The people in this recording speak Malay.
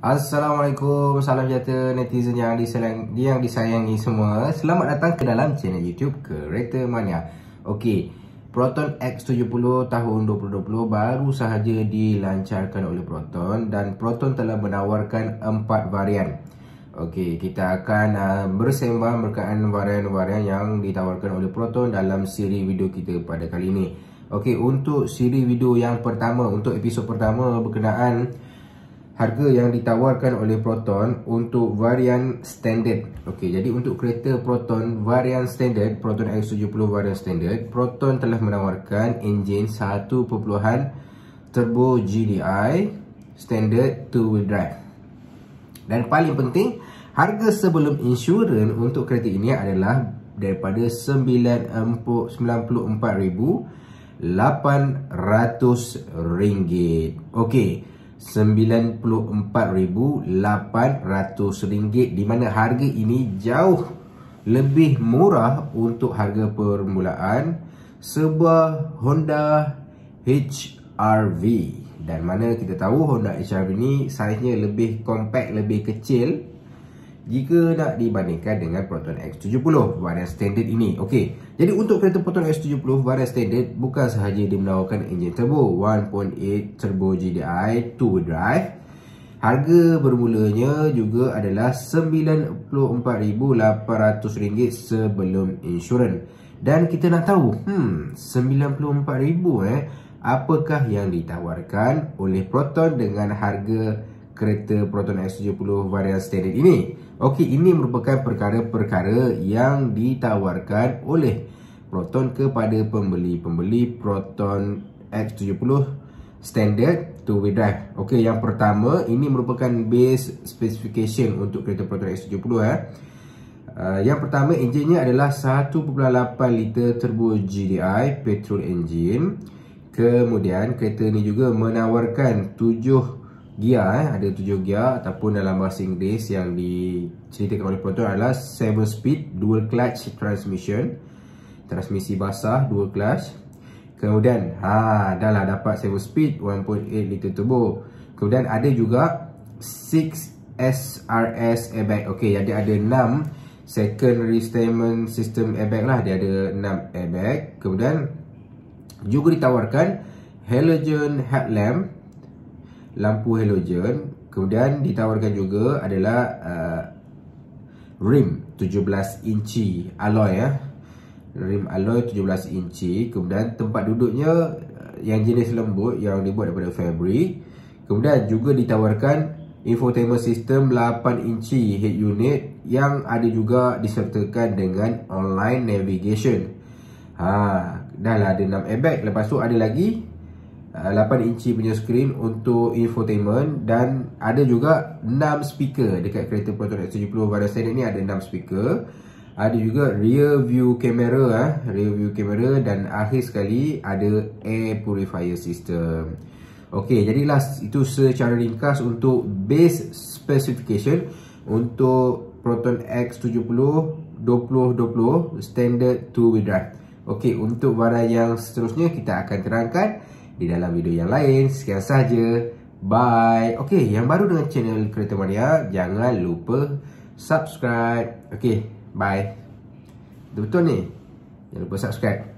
Assalamualaikum, salam sejahtera netizen yang disayang, yang disayangi semua. Selamat datang ke dalam channel YouTube Kereta Mania. Okey, Proton X70 tahun 2020 baru sahaja dilancarkan oleh Proton Dan Proton telah menawarkan empat varian. Okey, kita akan uh, bersembang berkaitan varian-varian yang ditawarkan oleh Proton dalam siri video kita pada kali ini. Okey, untuk siri video yang pertama, untuk episod pertama berkenaan harga yang ditawarkan oleh Proton untuk varian standard. Okey, jadi untuk kereta Proton varian standard, Proton X70 varian standard, Proton telah menawarkan enjin 1.0 turbo GDI standard two wheel drive. Dan paling penting, harga sebelum insurans untuk kereta ini adalah daripada RM94,800 Okey. RM94,800 di mana harga ini jauh lebih murah untuk harga permulaan sebuah Honda HR-V dan mana kita tahu Honda HR-V ini saiznya lebih compact, lebih kecil jika nak dibandingkan dengan Proton X70 varian standard ini. Okey. Jadi untuk kereta Proton X70 varian standard bukan sahaja dia menawarkan enjin turbo 1.8 turbo GDI 2 drive. Harga bermulanya juga adalah RM94,800 sebelum insurans. Dan kita nak tahu, hmm, RM94,000 eh, apakah yang ditawarkan oleh Proton dengan harga kereta Proton X70 varian standard ini. Okey, ini merupakan perkara-perkara yang ditawarkan oleh Proton kepada pembeli-pembeli Proton X70 standard two wheel drive. Okey, yang pertama ini merupakan base specification untuk kereta Proton X70 eh. Uh, yang pertama enjinnya adalah 1.8 liter turbo GDI petrol engine. Kemudian kereta ini juga menawarkan 7 gear eh. Ada tujuh gear ataupun dalam bahasa Inggeris yang diceritakan oleh Proton adalah 7 speed dual clutch transmission transmisi basah dual clutch. Kemudian ha dah lah dapat 7 speed 1.8 liter turbo. Kemudian ada juga 6 SRS airbag. Okey jadi ada 6 secondary statement system airbag lah. Dia ada 6 airbag. Kemudian juga ditawarkan halogen headlamp lampu halogen. Kemudian ditawarkan juga adalah uh, rim 17 inci alloy ya rim alloy 17 inci. Kemudian tempat duduknya uh, yang jenis lembut yang dibuat daripada fabric. Kemudian juga ditawarkan infotainment system 8 inci head unit yang ada juga disertakan dengan online navigation. Ha dah lah ada 6 airbag. Lepas tu ada lagi 8 uh, inci punya screen untuk infotainment dan ada juga 6 speaker dekat kereta Proton X70 pada standard ni ada 6 speaker. Ada juga rear view camera ah rear view camera dan akhir sekali ada air purifier system. Okey, jadilah itu secara ringkas untuk base specification untuk Proton X70 2020 standard two wheel drive. Okey, untuk varian yang seterusnya kita akan terangkan di dalam video yang lain. Sekian saja. Bye. Okey, yang baru dengan channel Kereta Mania, jangan lupa subscribe. Okey, bye. Betul ni? Jangan lupa subscribe.